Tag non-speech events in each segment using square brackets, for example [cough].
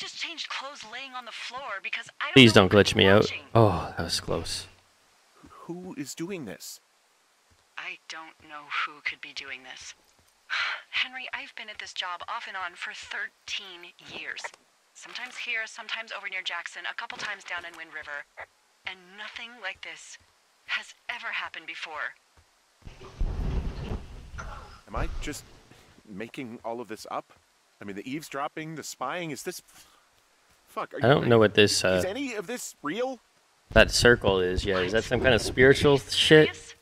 just changed clothes laying on the floor because I don't Please don't glitch be me out. Oh, that was close. Who is doing this? I don't know who could be doing this. [sighs] Henry, I've been at this job off and on for 13 years. Sometimes here, sometimes over near Jackson, a couple times down in Wind River. And nothing like this has ever happened before. Am I just making all of this up? I mean, the eavesdropping, the spying, is this. Fuck. Are I don't know what this Is uh, any of this real? that circle is. Yeah, is that some kind of spiritual shit?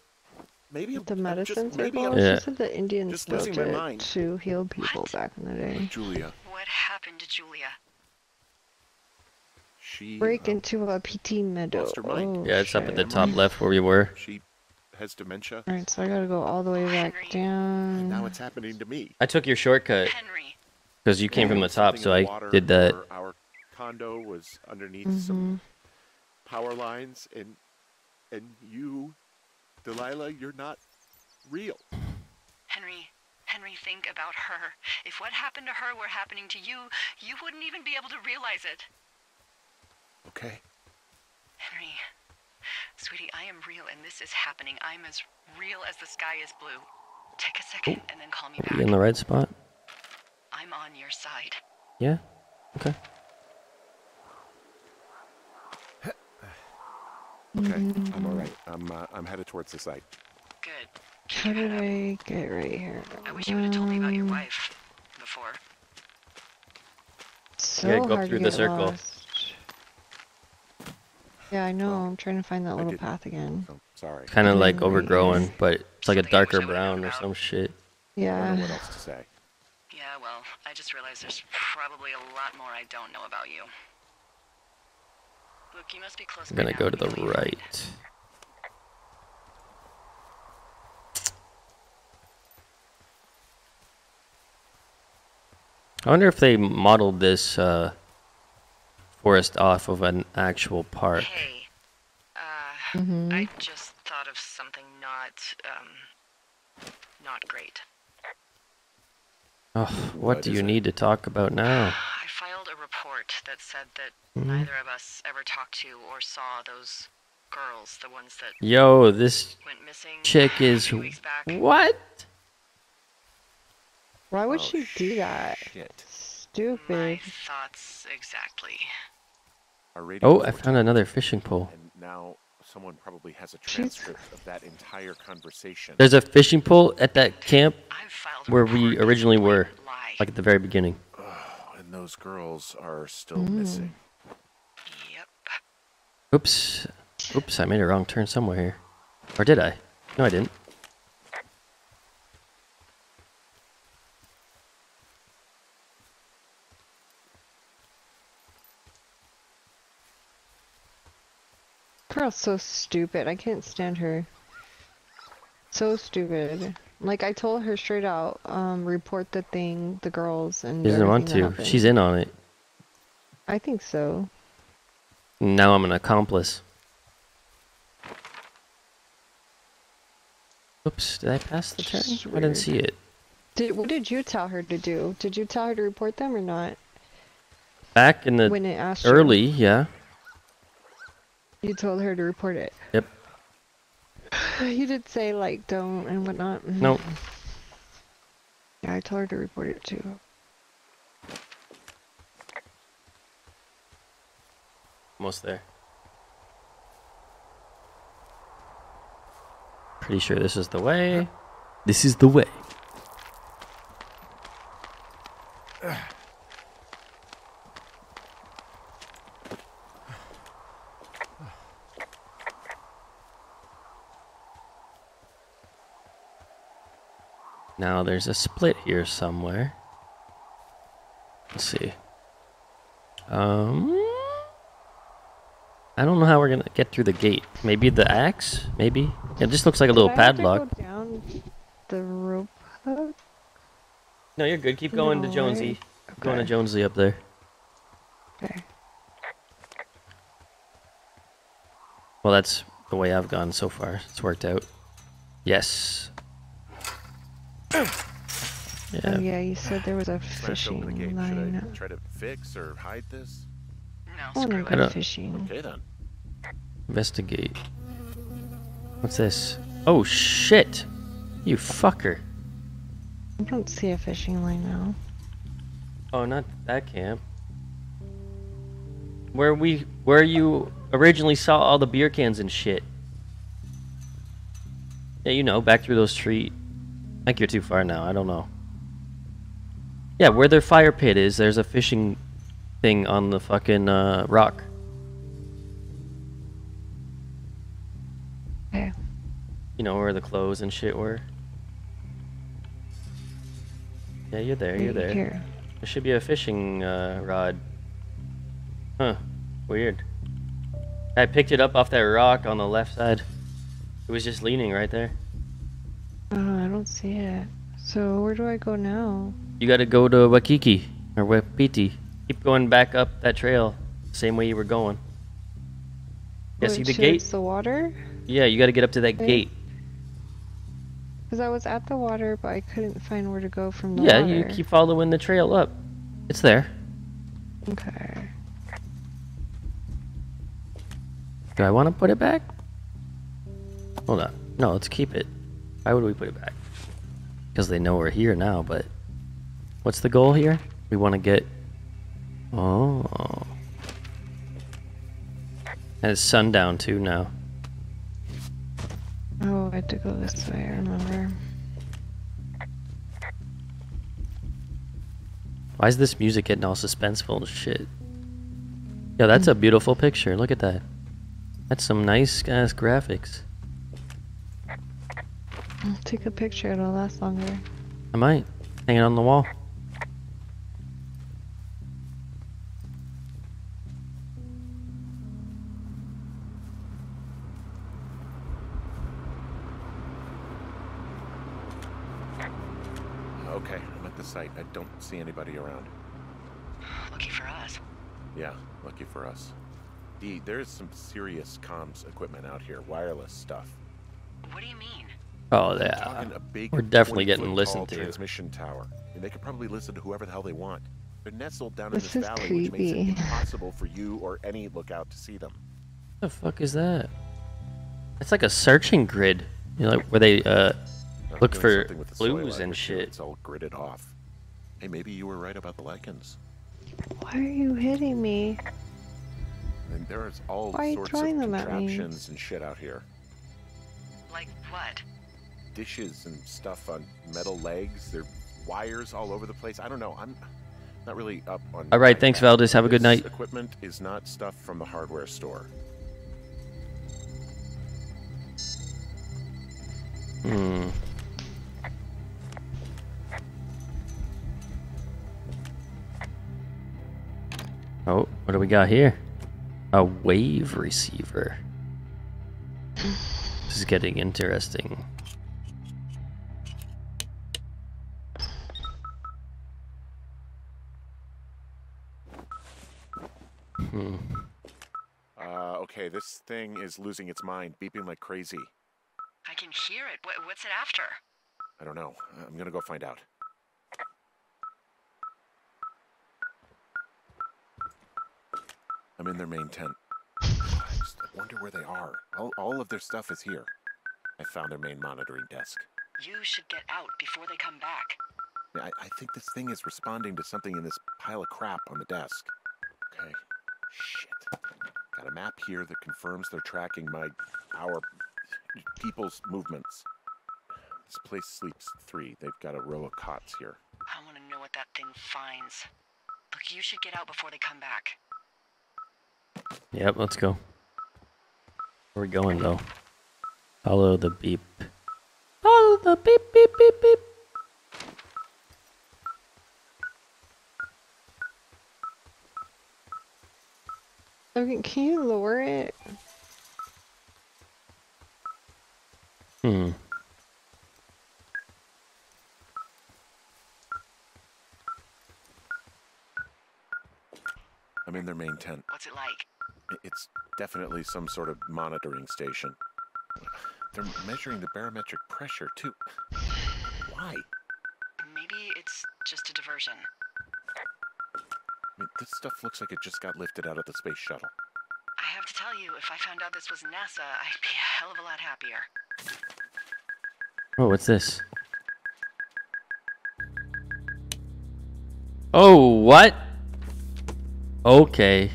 Maybe The I'm medicine just, circle? I'm Yeah. She said the Indians just built my it mind. to heal people What? back in the day. Julia. What happened to Julia? She. Break um, into Wapiti meadow. lost her mind. Oh, Yeah, it's up at the top left where we were. She has dementia. Alright, so I gotta go all the way back Henry. down. Now it's happening to me. I took your shortcut because you came from the top, Something so I water did that. Our condo was underneath Mm-hmm. some power lines, and and you, Delilah, you're not real. Henry. Henry, think about her. If what happened to her were happening to you, you wouldn't even be able to realize it. Okay. Henry. Sweetie, I am real and this is happening. I'm as real as the sky is blue. Take a second and then call me Are you in the right spot? I'm on your side. Yeah. Okay. Okay. Mm-hmm. I'm all right. I'm uh, I'm headed towards the site. Good. How Keep your did up. I get right here? I wish you would have told me about your Um, wife before. So Yeah, go hard through to the get circle. lost. Yeah, I know. Well, I'm trying to find that I little didn't. path again. Oh, sorry. Kind of like overgrown, but it's like a Something I wish darker I would've known brown or some shit. I don't know Yeah. what else to say. Yeah, well, I just realized there's probably a lot more I don't know about you. Look, you must be close I'm gonna go to the know right. I wonder if they modeled this uh, forest off of an actual park. Hey, uh, Mhm. I just thought of something not, um, not great. Oh, what What do you it? need to talk about now? [sighs] [sighs] I filed a report that said that Mhm. neither of us ever talked to or saw those girls, the ones that Yo, this went missing chick is weeks back. what? Why would Oh, she do that? Shit. My Stupid. thoughts exactly. Oh, I found another fishing pole. And now someone probably has a She's- transcript of that entire conversation. There's a fishing pole at that camp I've filed a where we originally were, like at the very beginning. And those girls are still Mm. missing. Yep. Oops. Oops, I made a wrong turn somewhere here. Or did I? No, I didn't. Girl's so stupid. I can't stand her. So stupid. Like I told her straight out, um, report the thing, the girls, and She doesn't want to. She's in on it. I think so. Now I'm an accomplice. Oops, did I pass the turn? I didn't see it. Did what did you tell her to do? Did you tell her to report them or not? Back in the when it asked you? early, yeah. You told her to report it. Yep. [laughs] You did say like don't and whatnot. Mhm. Nope. Yeah, I told her to report it too. Almost there. Pretty sure this is the way. This is the way. Now there's a split here somewhere. Let's see. Um, I don't know how we're gonna get through the gate. Maybe the axe? Maybe. It just looks like a little Did I have to padlock. Go down the rope. hook? No, you're good. Keep going to Jonesy. right? Going to Jonesy up there. Okay. Well, that's the way I've gone so far. It's worked out. Yes. [coughs] Yeah. Oh yeah, you said there was a Smash the fishing gate. line. Should I try to fix or hide this? No, I wanna screw go it. fishing. Okay then. Investigate. What's this? Oh shit! You fucker. I don't see a fishing line now. Oh, not that camp. Where we, where you originally saw all the beer cans and shit. Yeah, you know, back through those trees. I think you're too far now. I don't know. Yeah, where their fire pit is, there's a fishing thing on the fucking uh, rock. Okay. You know where the clothes and shit were. Yeah, you're there. You're there. Here. There should be a fishing uh, rod. Huh. Weird. I picked it up off that rock on the left side. It was just leaning right there. Don't see it. So where do I go now? You gotta go to Wakiki or Wapiti. Keep going back up that trail, same way you were going. Yeah, see the gate? The water? Yeah, you gotta get up to that Wait. gate. Because I was at the water, but I couldn't find where to go from the Yeah, water. you keep following the trail up. It's there. Okay. Do I want to put it back? Hold on. No, let's keep it. Why would we put it back? Because they know we're here now, but what's the goal here? We want to get. Oh. And it's sundown too now. Oh, I had to go this way, I remember. Why is this music getting all suspenseful and shit? Yo, that's a beautiful picture. Look at that. That's some nice ass graphics. I'll take a picture, it'll last longer. I might. Hang it on the wall. Okay, I'm at the site. I don't see anybody around. [sighs] Lucky for us. Yeah, lucky for us. D, there's some serious comms equipment out here, wireless stuff. What do you mean? Oh Talking yeah. we're definitely getting listened to. Transmission tower. And they could probably listen to whoever the hell they want. They're nestled down This in is this valley, which makes it creepy. impossible for you or any lookout to see them. What the fuck is that? It's like a searching grid. You know, like where they uh Look for with clues and shit. It's all gridded off. Hey, maybe you were right about the lichens. Why are you hitting me? And there's all Why are you sorts of them at me? contraptions and shit out here. Like what? Dishes and stuff on metal legs. There are wires all over the place. I don't know. I'm not really up on. All right, thanks, Valdez. Have a good night. Equipment is not stuff from the hardware store. Hmm. Oh, what do we got here? A wave receiver. This is getting interesting. Hmm. Uh, okay, this thing is losing its mind, beeping like crazy. I can hear it. What, what's it after? I don't know. I'm gonna go find out. I'm in their main tent. I just wonder where they are. All, all of their stuff is here. I found their main monitoring desk. You should get out before they come back. I, I think this thing is responding to something in this pile of crap on the desk. Okay. Shit. Got a map here that confirms they're tracking my, our people's movements. This place sleeps three. They've got a row of cots here. I want to know what that thing finds. Look, you should get out before they come back. Yep, let's go. Where we going though? Follow the beep. Follow the beep. Okay, can you lower it? Hmm. I'm in their main tent. What's it like? It's definitely some sort of monitoring station. They're measuring the barometric pressure, too. Why? This stuff looks like it just got lifted out of the space shuttle. I have to tell you, if I found out this was NASA, I'd be a hell of a lot happier. Oh, what's this? Oh, what? Okay.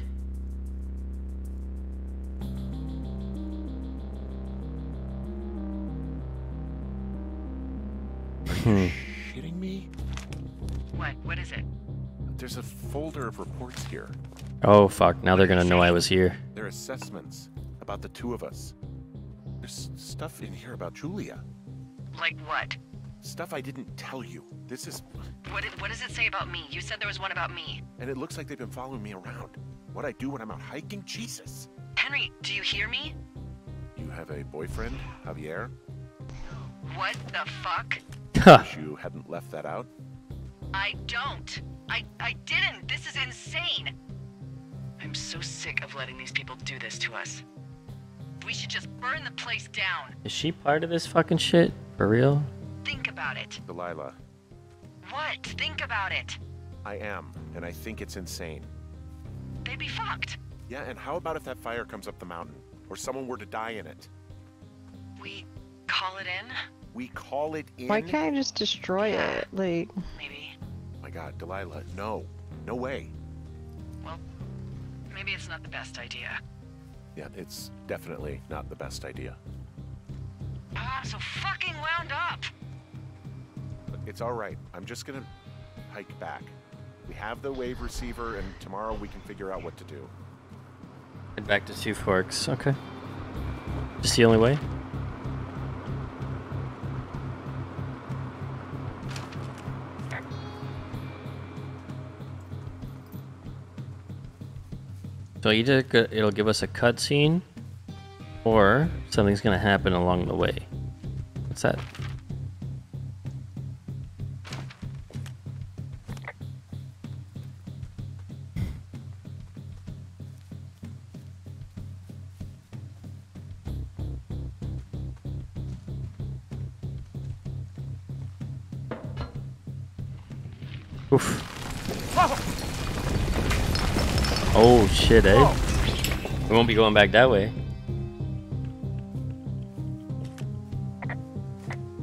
Hmm. Shitting me? What? What is it? There's a folder of reports here. Oh, fuck. Now they're gonna know I was here. They're assessments about the two of us. There's stuff in here about Julia. Like what? Stuff I didn't tell you. This is. What, what does it say about me? You said there was one about me. And it looks like they've been following me around. What I do when I'm out hiking? Jesus. Henry, do you hear me? You have a boyfriend, Javier? What the fuck? Huh. You hadn't left that out. I don't. I I didn't. This is insane. I'm so sick of letting these people do this to us. We should just burn the place down. Is she part of this fucking shit? For real? Think about it. Delilah, What? Think about it. I am, and I think it's insane. They'd be fucked. Yeah, and how about if that fire comes up the mountain? Or someone were to die in it? We call it in? We call it in? Why can't I just destroy it? Like, Maybe. My god, Delilah, no. No way. Well, maybe it's not the best idea. Yeah, it's definitely not the best idea. Ah, I'm so fucking wound up. It's alright. I'm just gonna hike back. We have the wave receiver, and tomorrow we can figure out what to do. Head back to Two Forks. Okay. Just the only way? So either it'll give us a cutscene, or something's gonna happen along the way. What's that? Oof. Oh shit, eh? We won't be going back that way.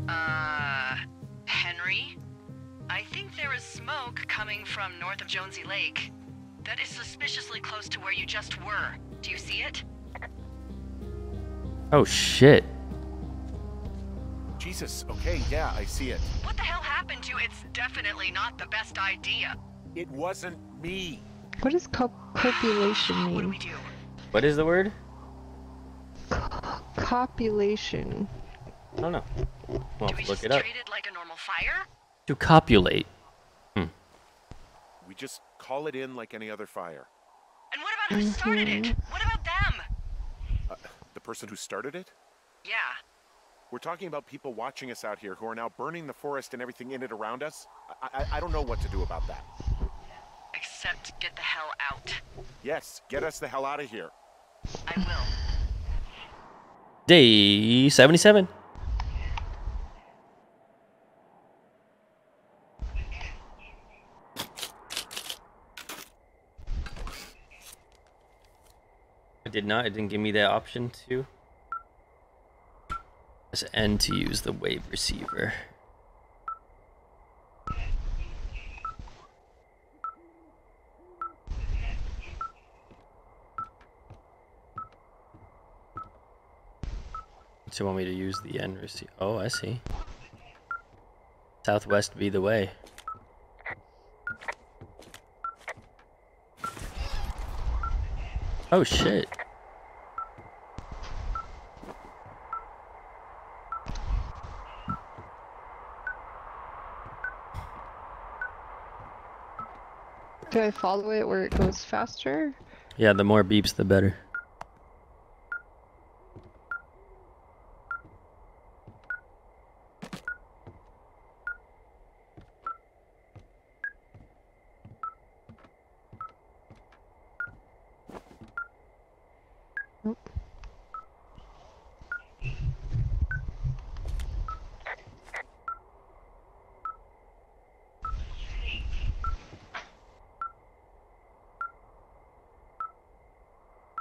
Uh, Henry? I think there is smoke coming from north of Jonesy Lake. That is suspiciously close to where you just were. Do you see it? Oh shit. Jesus, okay, yeah, I see it. What the hell happened to you? It's definitely not the best idea. It wasn't me. What does cop- copulation What do mean? we do? What is the word? Copulation. I don't know. We'll do we look just it up. treat it like a normal fire? To copulate. We just call it in like any other fire. And what about who started it? What about them? Uh, the person who started it? Yeah. We're talking about people watching us out here who are now burning the forest and everything in it around us. I, I, I don't know what to do about that. Except get the hell out. Yes, get us the hell out of here. I will. Day 77. I did not. It didn't give me that option to. Press N to use the wave receiver. So you want me to use the N receiver? Oh, I see. Southwest be the way. Oh shit. Do I follow it where it goes faster? Yeah, the more beeps, the better.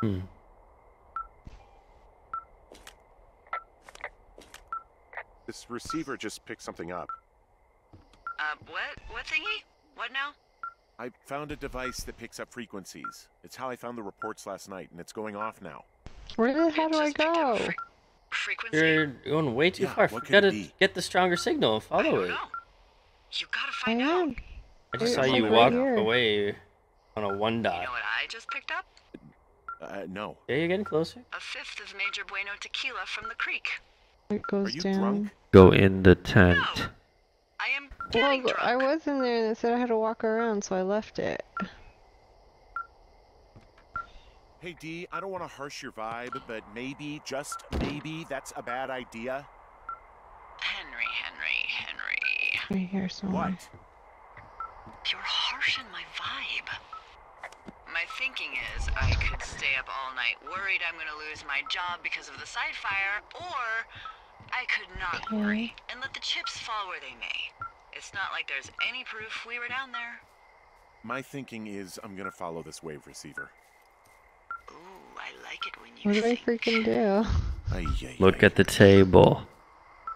Hmm. This receiver just picked something up. Uh, what? What thingy? What now? I found a device that picks up frequencies. It's how I found the reports last night, and it's going off now. Where the hell do I just picked up go? fre- frequency? You're going way too Yeah, far. You gotta get the stronger signal and I follow don't it. know. You gotta I find out. I just It's saw like you right walk here. away on a one dot. You dot. know what I just picked up? Uh, no. Yeah, you're getting closer. A fifth of Major Bueno tequila from the creek. It goes Are you down. drunk? Go in the tent. No. I am Well, getting th- I was in there and they said I had to walk around, so I left it. Hey, D, I don't want to harsh your vibe, but maybe, just maybe, that's a bad idea. Henry, Henry, Henry. Right here somewhere. What? You're harshing my vibe. My thinking is I could stay up all night worried I'm gonna lose my job because of the side fire, or I could not Okay. worry and let the chips fall where they may. It's not like there's any proof we were down there. My thinking is I'm gonna follow this wave receiver. Ooh, I like it when you What did I freaking do? [laughs] Ay, ay, Look ay. at the table.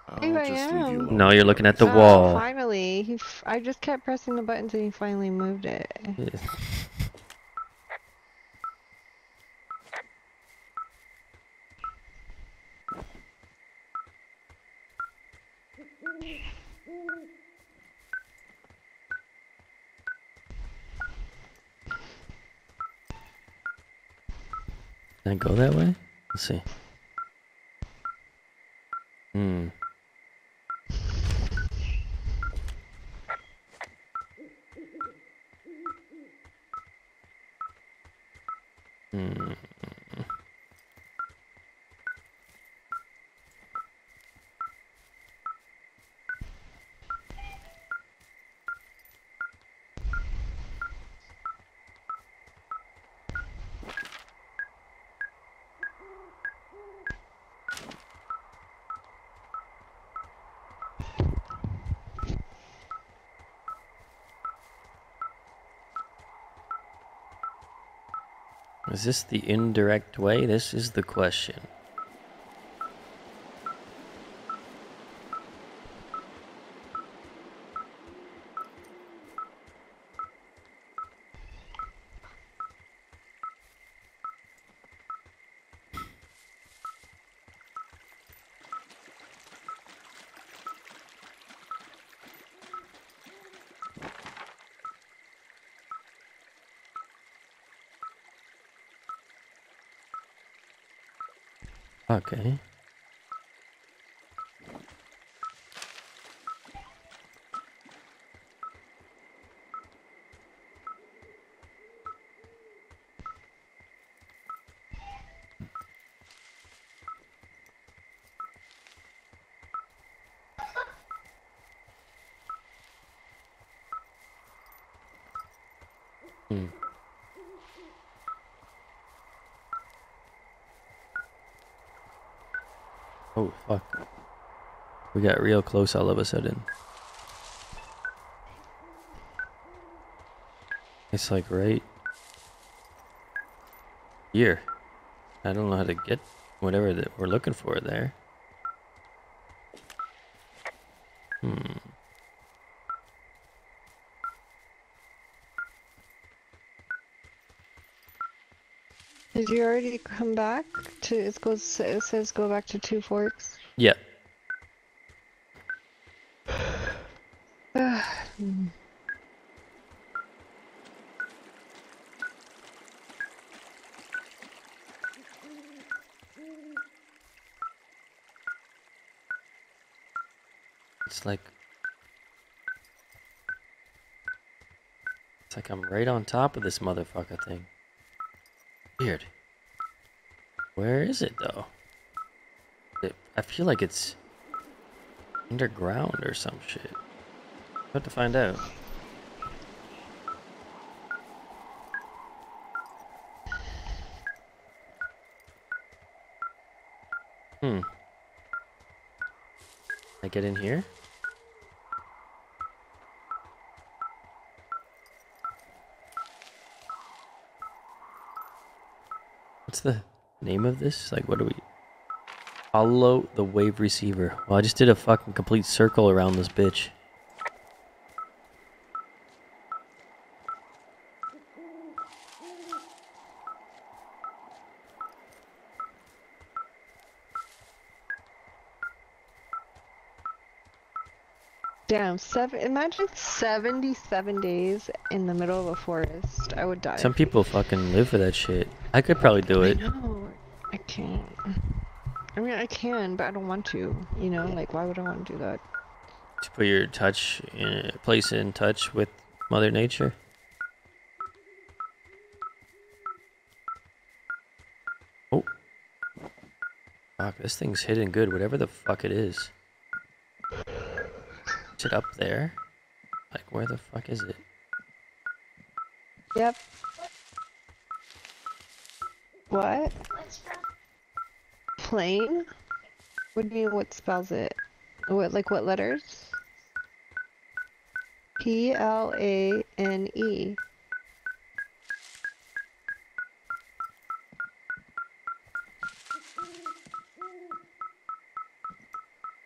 I'll Here I just leave you am. No, you're looking at the Oh, wall. Finally, he f- I just kept pressing the buttons and he finally moved it. [laughs] that way? Let's see. Hmm. Hmm. Is this the indirect way? This is the question. Okay. Hmm. Oh fuck. We got real close all of a sudden. It's like right here. I don't know how to get whatever that we're looking for there. Hmm. Did you already come back to? It goes. It says go back to Two Forks. Yeah. It's like It's like I'm right on top of this motherfucker thing. Weird. Where is it though? It, I feel like it's underground or some shit. Have to find out. Hmm. I get in here? The name of this? Like, what do we? Follow the wave receiver. Well, I just did a fucking complete circle around this bitch. Damn, seven. Imagine 77 days in the middle of a forest. I would die. Some people fucking live for that shit. I could probably do I it. know. I can't. I mean, I can, but I don't want to. You know, like, why would I want to do that? To put your touch in place in touch with Mother Nature. Oh. Fuck, this thing's hidden good, whatever the fuck it is. Is it up there? Like, where the fuck is it? Yep. What? Plain? What do you mean, what spells it? What, like, what letters? P L A N E.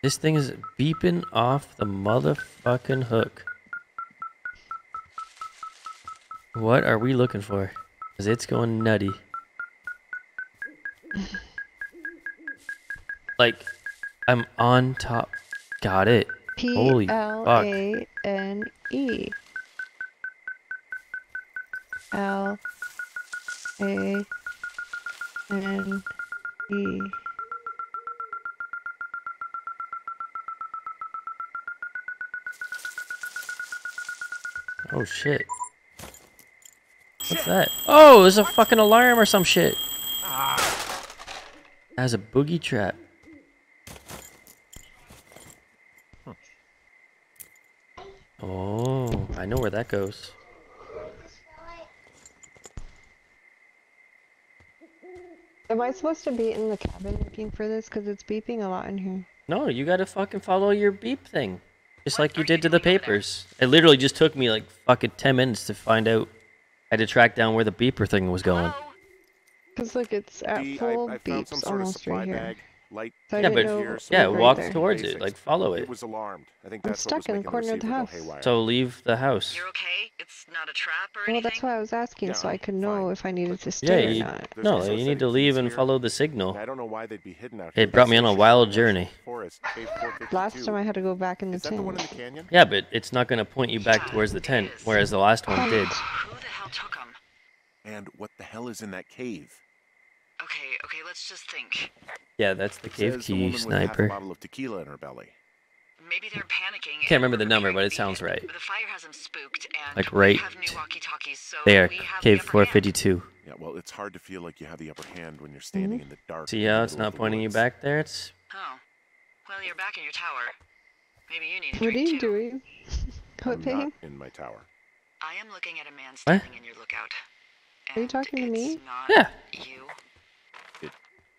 This thing is beeping off the motherfucking hook. What are we looking for? Cause it's going nutty. Like, I'm on top. Got it. P Holy L. A N E. L A N E. Oh shit. What's that? Oh, there's a fucking alarm or some shit. Has a boogie trap. Oh, I know where that goes. Am I supposed to be in the cabin looking for this? Because it's beeping a lot in here. No, you gotta fucking follow your beep thing. Just like you did you to the doing there? papers. It literally just took me like fucking 10 minutes to find out. I had to track down where the beeper thing was going. [laughs] Because, like, it's at D, I, full I found some beeps almost right here. bag. Light. So Yeah, didn't but- know here, it so Yeah, right walk there. towards it. Like, follow it. It was alarmed. I think I'm stuck what was in the corner of the house. haywire. So leave the house. You're okay? It's not a trap or anything. Well, that's why I was asking, so I could know fine. if I needed to Yeah, stay or you, not. There's no, you need to leave and follow the signal. I don't know why they'd be hidden out here. It brought me on a wild journey. Forest, cave 452. [laughs] Last time I had to go back in the Is that the one in tent. the canyon? Yeah, but it's not gonna point you back Yeah, towards the tent, whereas the last one did. Who the hell took him? And what the hell is in that cave? Okay, okay, let's just think. Yeah, that's the cave Says the key woman with half a sniper. bottle of tequila in her belly. Maybe they're panicking. Can't remember the number, but it sounds right. The fire has them spooked, and Like right have new walkie-talkies, so There, we have cave the upper hand. 452. Yeah, well, it's hard to feel like you have the upper hand when you're standing hmm. in the dark. See how it's not the pointing you back there? It's Oh, well, you're back in your tower. Maybe you need a What are you too. doing? [laughs] I'm What thing? not in my tower. I am looking at a man What? standing in your lookout. Are you talking to me? it's Yeah. You.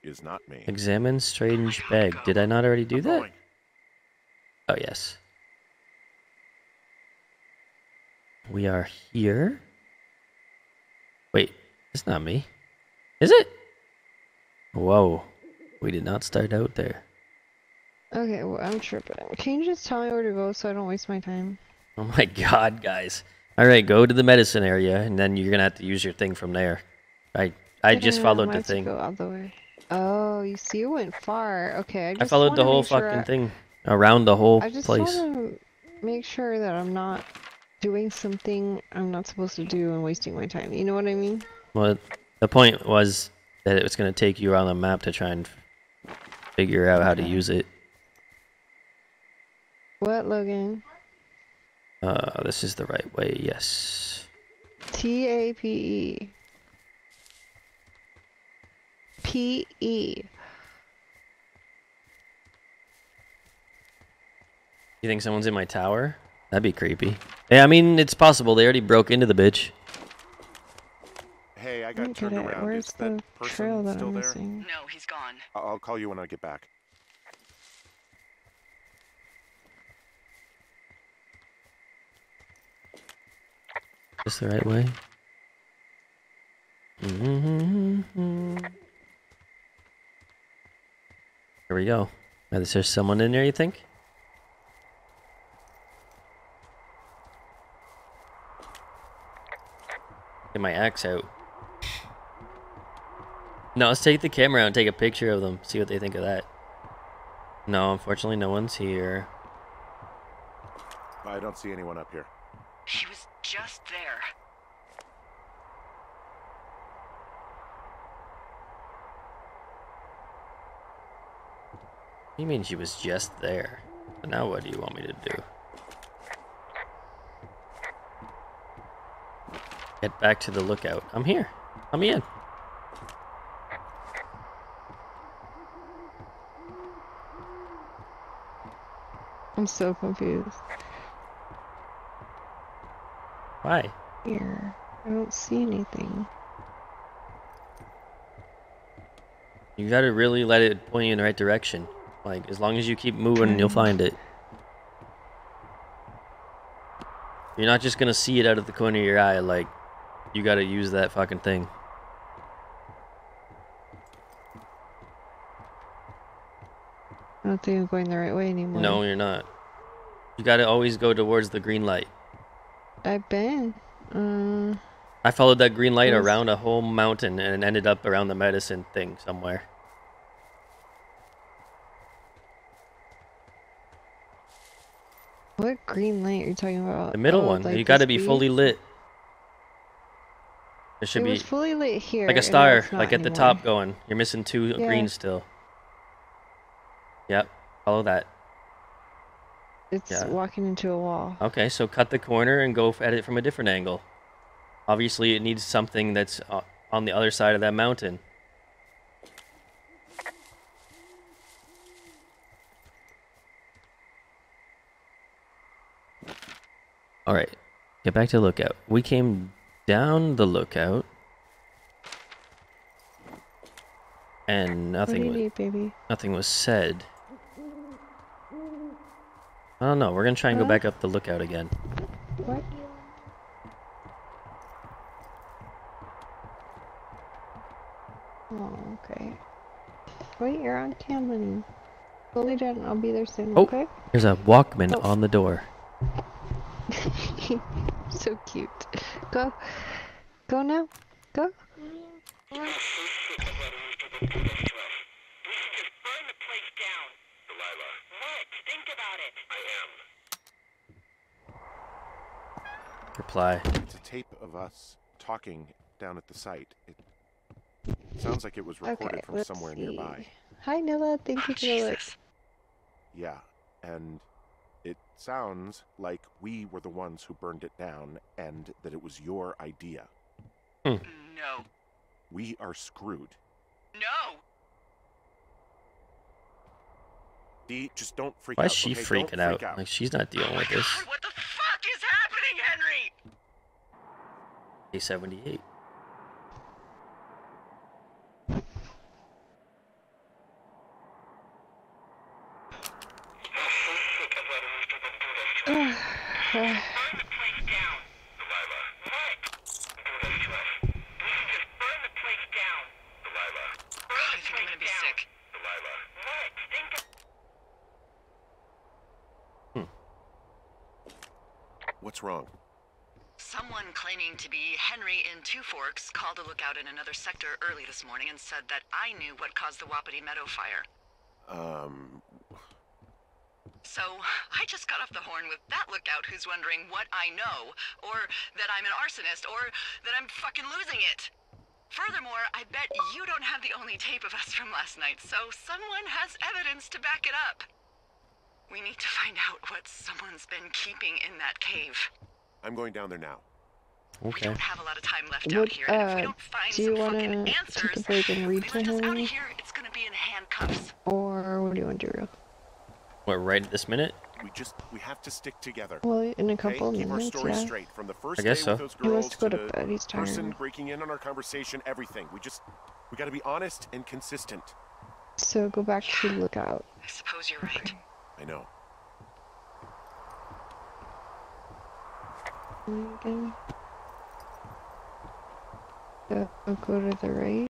Is not me. examine strange bag. Did I not already do I'm that? going. Oh, yes. We are here. Wait, it's not me. Is it? Whoa. We did not start out there. Okay, well, I'm tripping. Can you just tell me where to go so I don't waste my time? Oh my [laughs] god, guys. Alright, go to the medicine area, and then you're gonna have to use your thing from there. I I just Yeah, followed might the have to thing. Go all the way. Oh, you see, you went far. Okay, I just I followed the whole sure fucking I- thing. Around the whole I just place. want to make sure that I'm not doing something I'm not supposed to do and wasting my time. You know what I mean? Well, the point was that it was going to take you around the map to try and figure out how to use it. What, Logan? Uh, this is the right way, yes. T A P E. P E. You think someone's in my tower? That'd be creepy. Yeah, I mean, it's possible. They already broke into the bitch. Hey, I I got don't turned it. around. Where's Is the that person trail that still I'm there? missing? No, he's gone. I- I'll call you when I get back. Is this the right way? Mm-hmm. Mm-hmm. we go. Is there someone in there, you think? Get my axe out. No, let's take the camera out and take a picture of them. See what they think of that. No, unfortunately, no one's here. I don't see anyone up here. She was just there. You mean she was just there? But now what do you want me to do? Get back to the lookout. I'm here. Let me in. I'm so confused. Why? Here. I don't see anything. You gotta really let it point you in the right direction. Like, as long as you keep moving, you'll find it. You're not just gonna see it out of the corner of your eye, like, you gotta use that fucking thing. I don't think I'm going the right way anymore. No, you're not. You gotta always go towards the green light. I've been. Uh, I followed that green light around a whole mountain and ended up around the medicine thing somewhere. What green light are you talking about? The middle Oh, one. like you gotta be fully lit. There should it be fully lit here. like a star, like at the top going. You're missing two Yeah. greens still. Yep, follow that. It's Yeah. walking into a wall. Okay, so cut the corner and go at it from a different angle. Obviously, it needs something that's uh, on the other side of that mountain. All right, get back to lookout. We came down the lookout, and nothing was, need, baby? nothing was said. I don't know. We're gonna try and go back up the lookout again. What? Oh, okay. Wait, you're on cam, honey. Go lay. I'll be there soon. Oh. Okay. There's a Walkman Oh. on the door. [laughs] so cute. Go. Go now. Go. Reply. It's a tape of us talking down at the site. It sounds like it was recorded Okay. from somewhere see. nearby. Hi, Nilla. Thank Oh, you for the oh, look. Jesus. Yeah, and it sounds like we were the ones who burned it down and that it was your idea. Mm. No. We are screwed. No. D, just don't freak out. Why is she okay? freaking freak out? Like, she's not dealing with oh this. What the fuck is happening, Henry? A78. Early this morning and said that I knew what caused the Wapiti Meadow fire. Um, So I just got off the horn with that lookout who's wondering what I know, or that I'm an arsonist, or that I'm fucking losing it. Furthermore, I bet you don't have the only tape of us from last night, so someone has evidence to back it up. We need to find out what someone's been keeping in that cave. I'm going down there now. We don't have a lot of time left out here, and if we uh, don't find do you some fucking wanna answers, take a break and read we to let us out Henry? of here, it's gonna be in handcuffs. Or what do you want to do. What right at this minute? We just we have to stick together. Well, in a Okay, couple keep our minutes, story yeah. straight from the first I guess so. with those He wants to go to the bed. He's tired. person breaking in on our conversation. Everything. We just we got to be honest and consistent. So go back to lookout. I suppose you're right. I know. Go, go to the right.